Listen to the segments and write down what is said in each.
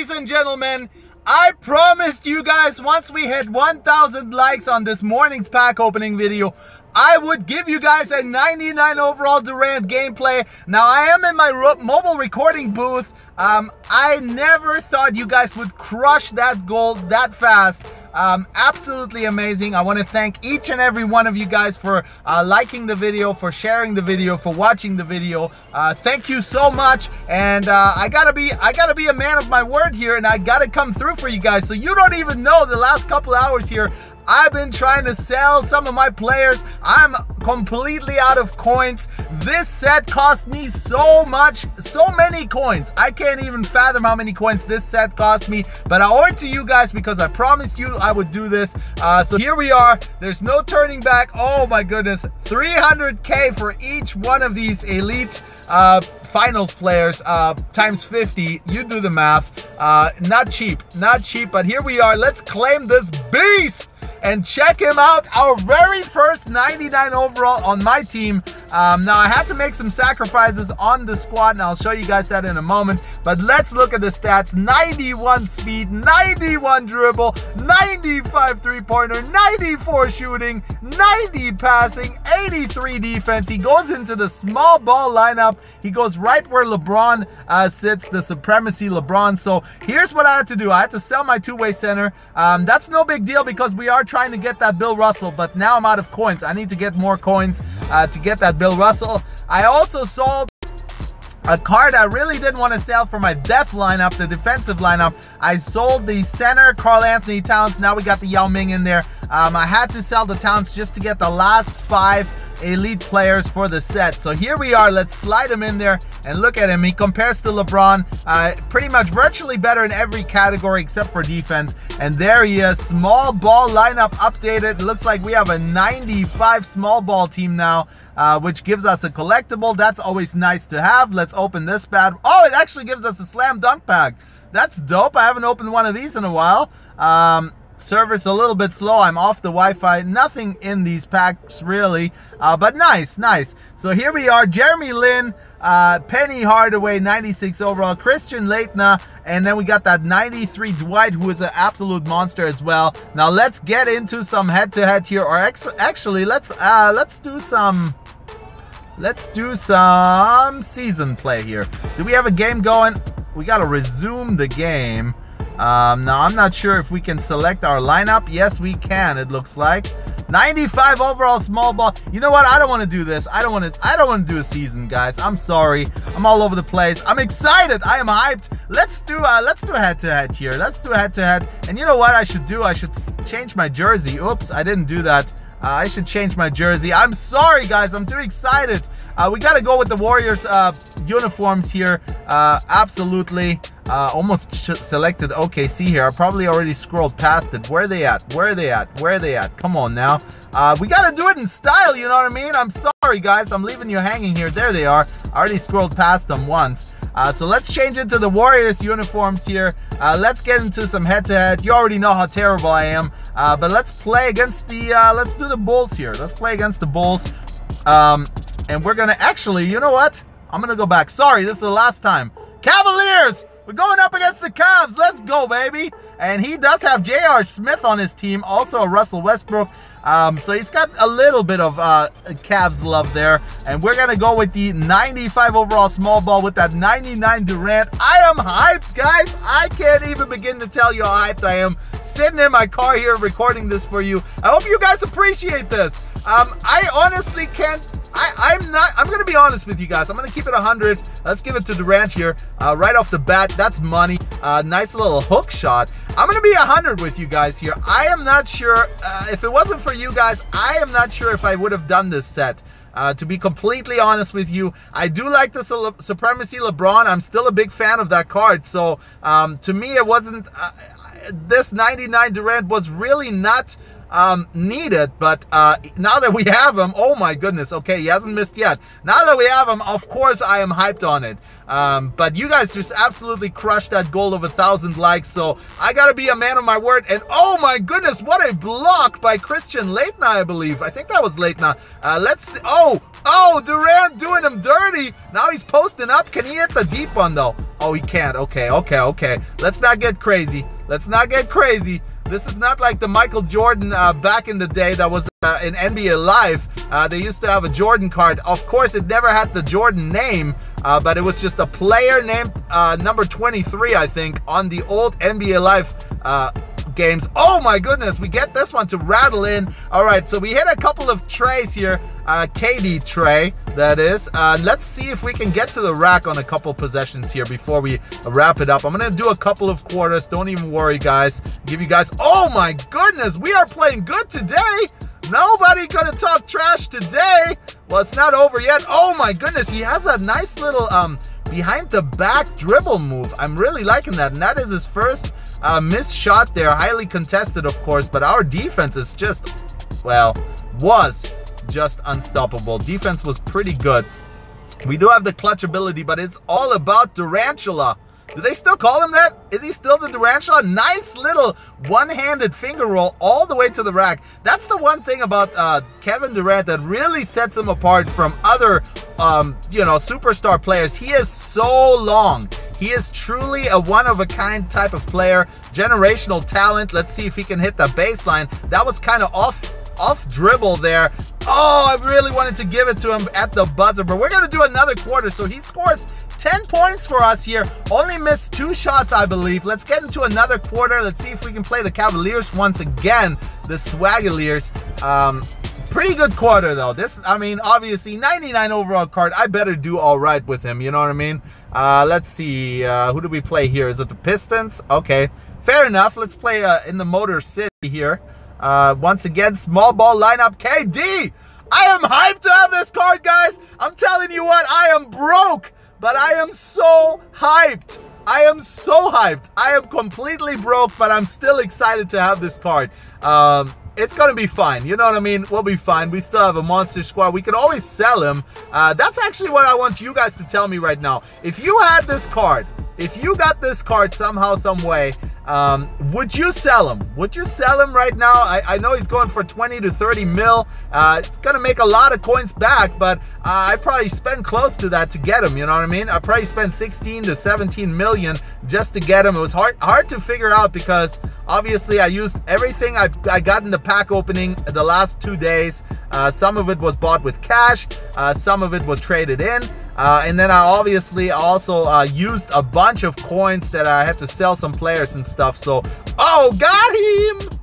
ladies and gentlemen, I promised you guys once we hit 1,000 likes on this morning's pack opening video, I would give you guys a 99 overall Durant gameplay. Now, I am in my mobile recording booth. Um, I never thought you guys would crush that goal that fast. Um, absolutely amazing. I want to thank each and every one of you guys for uh, liking the video, for sharing the video, for watching the video. Uh, thank you so much. And uh, I gotta be, I gotta be a man of my word here, and I gotta come through for you guys. So you don't even know the last couple hours here. I've been trying to sell some of my players. I'm completely out of coins. This set cost me so much, so many coins. I can't even fathom how many coins this set cost me, but I owe it to you guys because I promised you I would do this. Uh, so here we are. There's no turning back. Oh my goodness. 300K for each one of these elite uh, finals players uh, times 50. You do the math. Uh, not cheap, not cheap, but here we are. Let's claim this beast and check him out. Our very first 99 overall on my team. Um, now, I had to make some sacrifices on the squad, and I'll show you guys that in a moment. But let's look at the stats. 91 speed, 91 dribble, 95 three-pointer, 94 shooting, 90 passing, 83 defense. He goes into the small ball lineup. He goes right where LeBron uh, sits, the supremacy LeBron. So here's what I had to do. I had to sell my two-way center. Um, that's no big deal because we are trying to get that Bill Russell, but now I'm out of coins. I need to get more coins uh, to get that Bill Russell. I also sold a card I really didn't want to sell for my death lineup, the defensive lineup. I sold the center, Karl-Anthony Towns. Now we got the Yao Ming in there. Um, I had to sell the Towns just to get the last five elite players for the set. So here we are. Let's slide him in there and look at him. He compares to LeBron. Uh, pretty much virtually better in every category except for defense. And there he is. Small ball lineup updated. Looks like we have a 95 small ball team now, uh, which gives us a collectible. That's always nice to have. Let's open this bad. Oh, it actually gives us a slam dunk pack. That's dope. I haven't opened one of these in a while. Um, Server's a little bit slow. I'm off the Wi-Fi. Nothing in these packs really, uh, but nice, nice. So here we are. Jeremy Lin, uh, Penny Hardaway, 96 overall. Christian Laettner, and then we got that 93 Dwight, who is an absolute monster as well. Now let's get into some head-to-head -head here, or actually let's uh, let's do some. Let's do some season play here. Do we have a game going? We got to resume the game. Um, now, I'm not sure if we can select our lineup. Yes, we can, it looks like. 95 overall small ball. You know what? I don't want to do this. I don't want to I don't want to do a season, guys. I'm sorry. I'm all over the place. I'm excited. I am hyped. Let's do uh let's do a head-to-head here. Let's do a head-to-head. -head. And you know what I should do? I should change my jersey. Oops, I didn't do that. Uh, I should change my jersey. I'm sorry, guys. I'm too excited. Uh, we got to go with the Warriors uh, uniforms here. Uh, absolutely. Uh, almost selected OKC here. I probably already scrolled past it. Where are they at? Where are they at? Where are they at? Come on now. Uh, we got to do it in style, you know what I mean? I'm sorry, guys. I'm leaving you hanging here. There they are. I already scrolled past them once. Uh, so let's change into the Warriors uniforms here. Uh, let's get into some head-to-head. -head. You already know how terrible I am. Uh, but let's play against the, uh, let's do the Bulls here. Let's play against the Bulls. Um, and we're going to actually, you know what? I'm going to go back. Sorry, this is the last time. Cavaliers! We're going up against the Cavs. Let's go, baby. And he does have J.R. Smith on his team, also Russell Westbrook. Um, so he's got a little bit of uh, Cavs love there. And we're going to go with the 95 overall small ball with that 99 Durant. I am hyped, guys. I can't even begin to tell you how hyped I am. Sitting in my car here recording this for you. I hope you guys appreciate this. Um, I honestly can't I, am not, I'm to be honest with you guys. I'm to keep it 100. Let's give it to Durant here. Uh, right off the bat, that's money. Uh, nice little hook shot. I'm to be 100 with you guys here. I am not sure, uh, if it wasn't for you guys, I am not sure if I would have done this set. Uh, to be completely honest with you, I do like the Supremacy LeBron. I'm still a big fan of that card. So um, to me, it wasn't, uh, this 99 Durant was really not um, needed. But uh, now that we have him, oh my goodness, okay, he hasn't missed yet. Now that we have him, of course I am hyped on it. Um, but you guys just absolutely crushed that goal of a thousand likes. So I gotta be a man of my word. And oh my goodness, what a block by Christian Laettner, I believe. I think that was Laettner. Uh, let's see. Oh, oh, Durant doing him dirty. Now he's posting up. Can he hit the deep one though? Oh, he can't. Okay, okay, okay. Let's not get crazy. Let's not get crazy. This is not like the Michael Jordan uh, back in the day that was uh, in NBA Live. Uh, they used to have a Jordan card. Of course, it never had the Jordan name, uh, but it was just a player named uh, number 23, I think, on the old NBA Live uh, games. Oh my goodness, we get this one to rattle in. All right, so we hit a couple of treys here. Uh, KD trey, that is. Uh, let's see if we can get to the rack on a couple possessions here before we wrap it up. I'm going to do a couple of quarters. Don't even worry, guys. Give you guys... Oh my goodness, we are playing good today. Nobody gonna talk trash today. Well, it's not over yet. Oh my goodness, he has a nice little um behind the back dribble move. I'm really liking that. And that is his first uh, missed shot there. Highly contested, of course, but our defense is just, well, was just unstoppable. Defense was pretty good. We do have the clutch ability, but it's all about Durantula. Do they still call him that? Is he still the Durantula? Nice little one-handed finger roll all the way to the rack. That's the one thing about uh, Kevin Durant that really sets him apart from other, um, you know, superstar players. He is so long. He is truly a one-of-a-kind type of player, generational talent. Let's see if he can hit the baseline. That was kind of off off dribble there. Oh, I really wanted to give it to him at the buzzer, but we're going to do another quarter. So he scores 10 points for us here. Only missed two shots, I believe. Let's get into another quarter. Let's see if we can play the Cavaliers once again. The Swagaliers. Um, pretty good quarter, though. This, I mean, obviously, 99 overall card. I better do all right with him. You know what I mean? Uh, let's see. Uh, who do we play here? Is it the Pistons? Okay. Fair enough. Let's play uh, in the Motor City here. Uh, once again, small ball lineup. KD! I am hyped to have this card, guys. I'm telling you what, I am broke. But I am so hyped. I am so hyped. I am completely broke, but I'm still excited to have this card. Um, it's gonna be fine. You know what I mean? We'll be fine. We still have a monster squad. We can always sell him. Uh, that's actually what I want you guys to tell me right now. If you had this card, if you got this card somehow, some way, um, would you sell him? Would you sell him right now? I, I know he's going for 20 to 30 mil. Uh, it's going to make a lot of coins back, but uh, I probably spend close to that to get him. You know what I mean? I probably spent 16 to 17 million just to get him. It was hard hard to figure out because obviously I used everything I, I got in the pack opening the last two days. Uh, some of it was bought with cash. Uh, some of it was traded in. Uh, and then I obviously also uh, used a bunch of coins that I had to sell some players and stuff. So, oh, got him!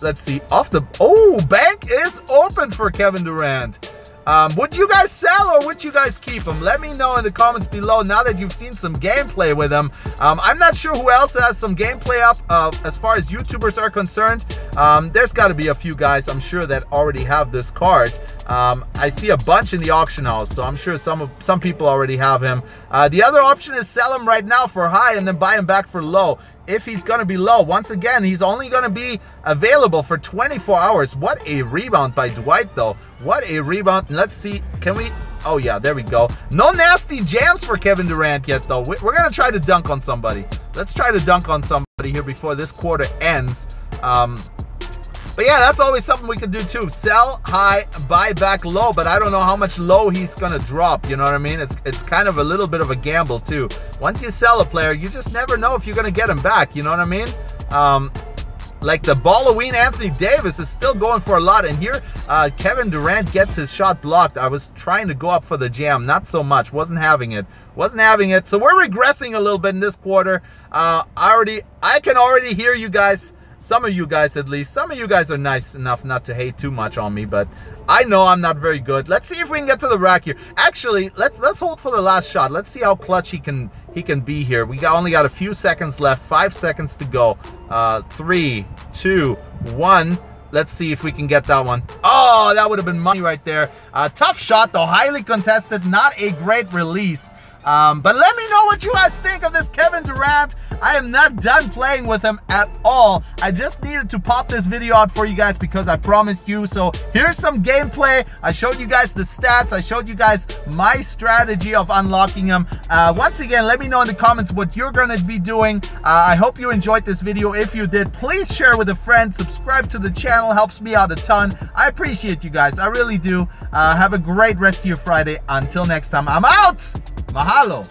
Let's see, off the, oh, bank is open for Kevin Durant. Um, would you guys sell or would you guys keep him? Let me know in the comments below now that you've seen some gameplay with him. Um, I'm not sure who else has some gameplay up uh, as far as YouTubers are concerned. Um, there's got to be a few guys, I'm sure, that already have this card. Um, I see a bunch in the auction house, so I'm sure some of, some people already have him. Uh, the other option is sell him right now for high and then buy him back for low if he's going to be low. Once again, he's only going to be available for 24 hours. What a rebound by Dwight, though. What a rebound. Let's see. Can we... Oh, yeah, there we go. No nasty jams for Kevin Durant yet, though. We're going to try to dunk on somebody. Let's try to dunk on somebody here before this quarter ends. Um, but yeah, that's always something we could do too. Sell high, buy back low, but I don't know how much low he's gonna drop. You know what I mean? It's it's kind of a little bit of a gamble too. Once you sell a player, you just never know if you're gonna get him back. You know what I mean? Um, like the Halloween Anthony Davis is still going for a lot. And here, uh, Kevin Durant gets his shot blocked. I was trying to go up for the jam, not so much. Wasn't having it. Wasn't having it. So we're regressing a little bit in this quarter. Uh, I already, I can already hear you guys some of you guys at least. Some of you guys are nice enough not to hate too much on me, but I know I'm not very good. Let's see if we can get to the rack here. Actually, let's let's hold for the last shot. Let's see how clutch he can he can be here. We got, only got a few seconds left. Five seconds to go. Uh, three, two, one. Let's see if we can get that one. Oh, that would have been money right there. Uh, tough shot, though. Highly contested. Not a great release. Um, but let me know what you guys think of this Kevin Durant. I am not done playing with him at all. I just needed to pop this video out for you guys because I promised you. So here's some gameplay. I showed you guys the stats. I showed you guys my strategy of unlocking him. Uh, once again, let me know in the comments what you're going to be doing. Uh, I hope you enjoyed this video. If you did, please share with a friend. Subscribe to the channel. Helps me out a ton. I appreciate you guys. I really do. Uh, have a great rest of your Friday. Until next time, I'm out. Mahalo!